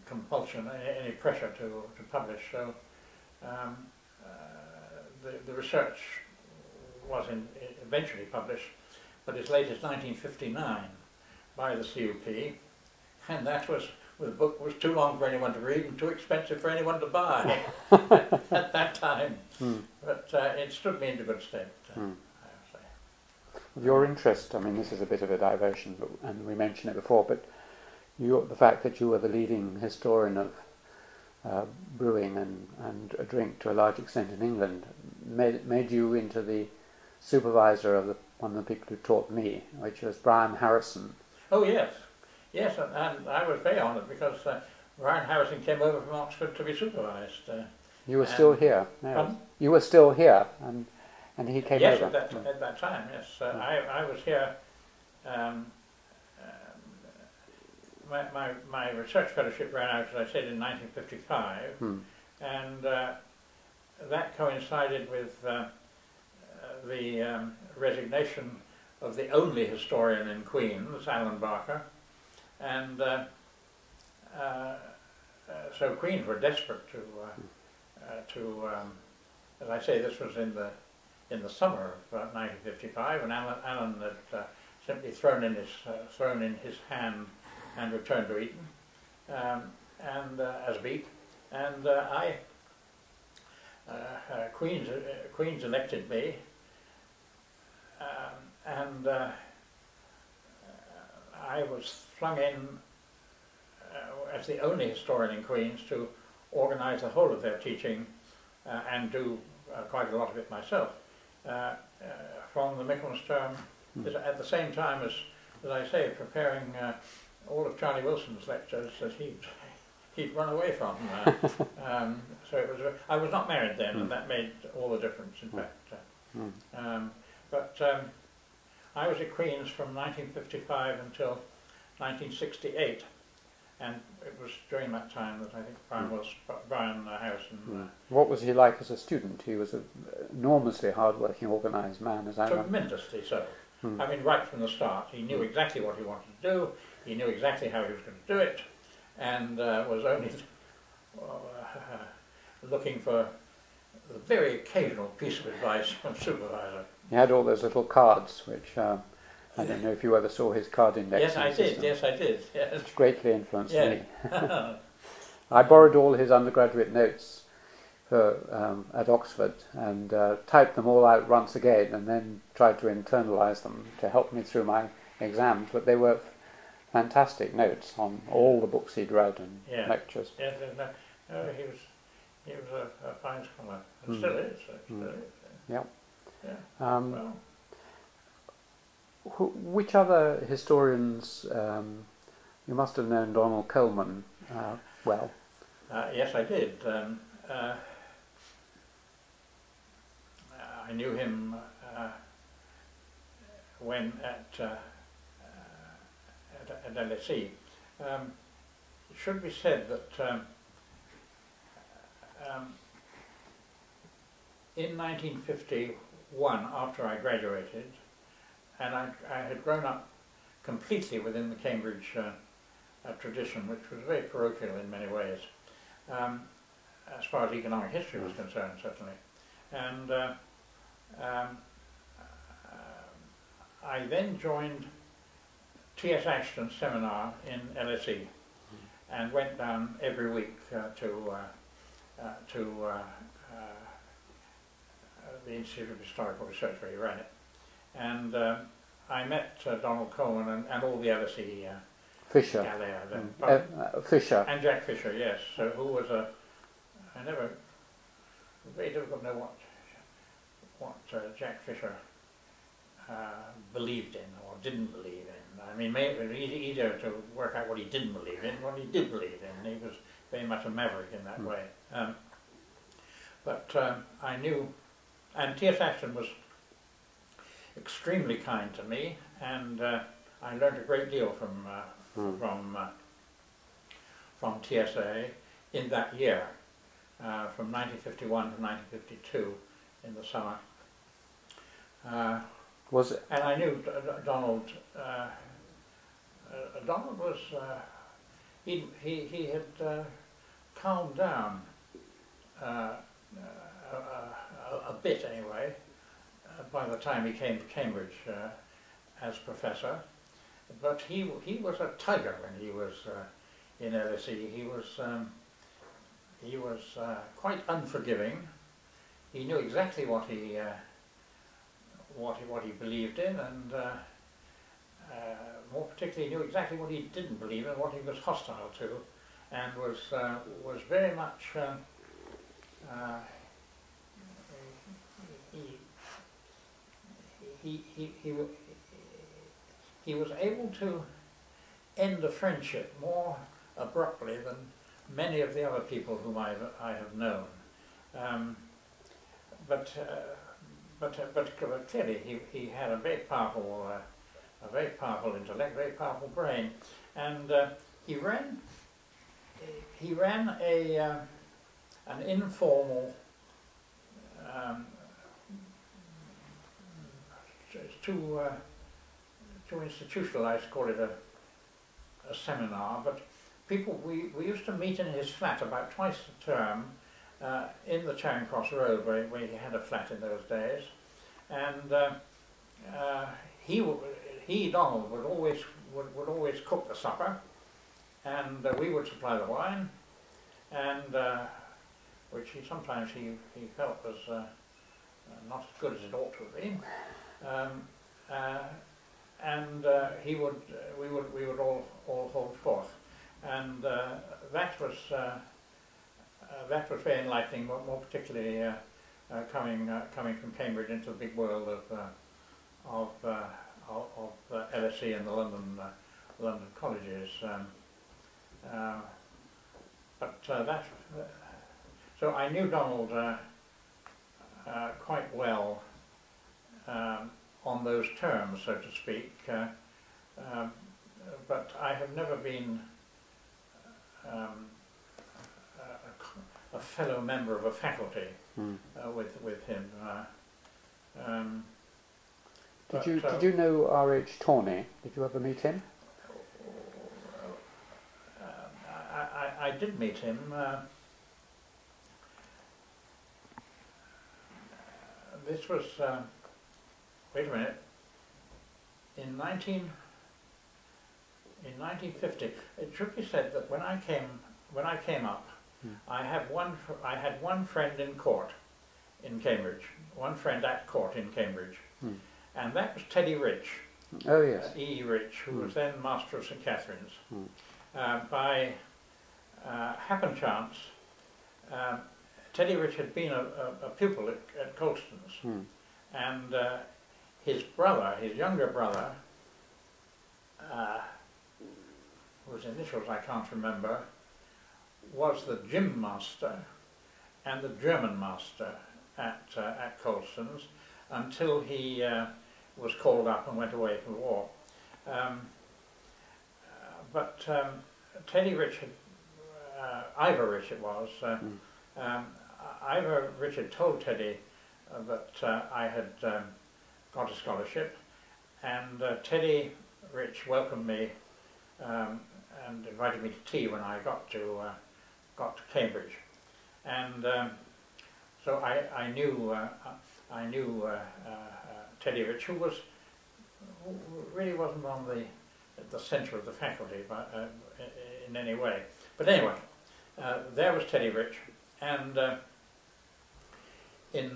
compulsion any, any pressure to, to publish. So um, the, the research was in, eventually published but as late as 1959 by the CUP and that was the book was too long for anyone to read and too expensive for anyone to buy at that time. Hmm. But uh, it stood me into good stead, uh, Hmm. I would say. Of Your interest, I mean, this is a bit of a diversion, but, and we mentioned it before, but you, the fact that you were the leading historian of uh, brewing and, and a drink to a large extent in England made, made you into the supervisor of the, one of the people who taught me, which was Brian Harrison. Oh yes, yes, and, and I was very honoured because uh, Brian Harrison came over from Oxford to be supervised. Uh, You were still here. yes. You were still here, and, and he came yes, over. at that, at that time, yes. Uh, Mm. I, I was here. Um, um, my, my, my research fellowship ran out, as I said, in 1955, Hmm. and uh, that coincided with uh, uh, the um, resignation of the only historian in Queens, Alan Barker, and uh, uh, uh, so Queens were desperate to to um, as I say, this was in the in the summer of 1955, and Alan, Alan had simply thrown in his thrown in his hand and returned to Eton, um, and as Beak, and I uh, uh, Queens, uh, Queens elected me, um, and I was flung in as the only historian in Queens to organise the whole of their teaching and do quite a lot of it myself. from the Michaelmas term, mm. at the same time as, as I say, preparing all of Charlie Wilson's lectures that he he'd run away from. Uh, um, so it was. I was not married then, mm. and hmm. that made all the difference. In mm. fact, uh, mm. um, but um, I was at Queen's from 1955 until 1968, and it was during that time that I think Brian hmm. was Brian uh, Harrison. Hmm. what was he like as a student? He was an enormously hard-working, organised man, as I tremendously so. I mean, right from the start, he knew exactly what he wanted to do. He knew exactly how he was going to do it and uh, was only uh, looking for a very occasional piece of advice from supervisor. He had all those little cards, which uh, I don't know if you ever saw his card index. Yes, I did. Yes, I did. Yes. Which greatly influenced yeah. me. I borrowed all his undergraduate notes for, um, at Oxford and uh, typed them all out once again, and then tried to internalise them to help me through my exams. But they were fantastic notes on all the books he'd read and yeah. lectures. Yes, no, no, he was he was a, a fine scholar, and mm. still is. Still mm. is. Yeah. Yeah. Um, wh which other historians? Um, you must have known Donald Coleman uh, well. Uh, yes, I did. Um, uh, I knew him uh, when at uh, uh, at, at LSE. Um, it should be said that. Um, um, in 1950, one after I graduated, and I, I had grown up completely within the Cambridge uh, uh, tradition, which was very parochial in many ways, um, as far as economic history was concerned, certainly. And uh, um, uh, I then joined T.S. Ashton's seminar in LSE mm-hmm. and went down every week uh, to uh, uh, to uh, the Institute of Historical Research where he ran it. And I met Donald Coleman and, and, all the LSE Fisher. mm. Fisher. And Jack Fisher, yes, so who was a, I never, very difficult to know what, what Jack Fisher believed in or didn't believe in. I mean, it was easier to work out what he didn't believe in, what he did believe in. He was very much a maverick in that mm. way. Um, but um, I knew, and T.S. Ashton was extremely kind to me, and uh, I learned a great deal from uh, mm. from uh, from TSA in that year, uh, from 1951 to 1952 in the summer. Uh, was it? And I knew Donald uh, uh, Donald was, uh, he, he, he had uh, calmed down a, bit anyway by the time he came to Cambridge as professor. But he, he was a tiger when he was in LSE. He was, um, he was quite unforgiving. He knew exactly what he what he, what he believed in, and uh, uh, more particularly knew exactly what he didn't believe in, what he was hostile to, and was uh, was very much um, uh, he, he, he, he was able to end a friendship more abruptly than many of the other people whom I've, I have known. Um, but, uh, but, uh, but clearly he, he had a very powerful uh, a very powerful intellect, very powerful brain, and uh, he ran he ran a uh, an informal, um, it's too, uh, too institutionalized to call it a, a seminar, but people, we, we used to meet in his flat about twice a term uh, in the Charing Cross Road where, where he had a flat in those days. And uh, uh, he, he, Donald, would always, would, would always cook the supper and uh, we would supply the wine and uh, which he sometimes he, he felt was uh, not as good as it ought to have been. Um, Uh, and uh, he would, uh, we would, we would all, all hold forth and uh, that was uh, uh, that was very enlightening, more, more particularly coming coming from Cambridge into the big world of of of, LSE and the London London colleges. Um, but that so I knew Donald uh, uh, quite well um, on those terms, so to speak, uh, um, but I have never been um, a, a, fellow member of a faculty mm. uh, with with him. Uh, um, did you did you know R. H. Tawney? Did you ever meet him? Uh, I, I, I, did meet him. Uh, this was uh, wait a minute in 19 in 1950, it should be said that when I came, when I came up, hmm. I had one, I had one friend in court in Cambridge, one friend at court in Cambridge, hmm. and that was Teddy Rich. Oh yes. Uh, E. Rich, who hmm. was then Master of St Catharine's. Hmm. Uh, by uh, happen chance, um, Teddy Rich had been a, a, a pupil at, at Colston's, hmm. and uh, his brother, his younger brother, uh, whose initials I can't remember, was the gym master and the German master at, uh, at Colston's until he uh, was called up and went away for the war. Um, uh, but um, Teddy Richard, uh, Ivor Richard was, mm. um, Ivor Richard told Teddy uh, that I had um, got a scholarship and Teddy Rich welcomed me um, and invited me to tea when I got to uh, got to Cambridge, and um, so I I knew uh, I knew uh, uh, Teddy Rich, who was who really wasn't on the the centre of the faculty but, uh, in any way. But anyway, uh, there was Teddy Rich, and in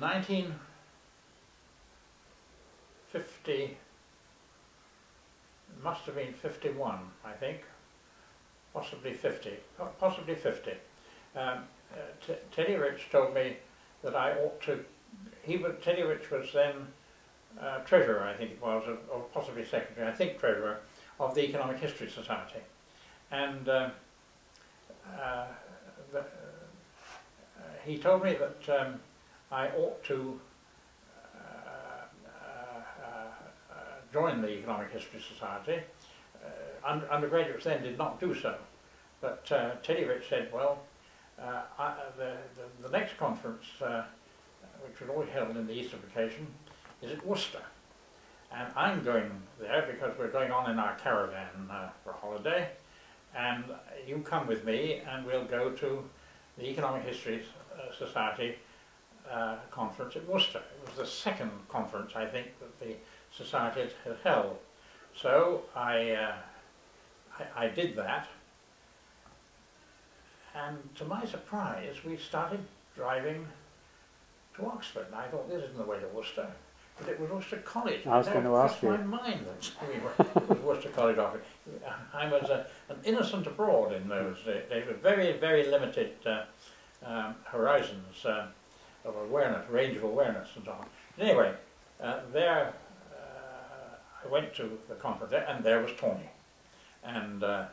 1950 must have been 51, I think, possibly 50, possibly 50. Um, uh, Teddy Rich told me that I ought to, he was, Teddy Rich was then uh, treasurer, I think it was, or, or, possibly secretary, I think treasurer, of the Economic History Society. And uh, uh the, uh, he told me that um, I ought to join the Economic History Society. undergraduates then did not do so. But uh, Teddy Rich said, well, uh, I, the, the, the, next conference, uh, which was always held in the Easter vacation, is at Worcester. And I'm going there because we're going on in our caravan uh, for a holiday. And you come with me and we'll go to the Economic History uh, Society uh, conference at Worcester. It was the second conference, I think, that the Society had held. So I, I, I did that and to my surprise, we started driving to Oxford. And I thought, this isn't the way to Worcester. But it was Worcester College. I was going to ask you. my mind that we were, it was Worcester College. I was a, an innocent abroad in those days, with very, very limited uh, um, horizons uh, of awareness, range of awareness and so on. Anyway, uh, there uh, I went to the conference, and there was Tawney. And uh,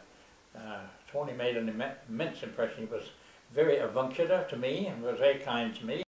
uh, Tawney made an immense impression. He was very avuncular to me and was very kind to me.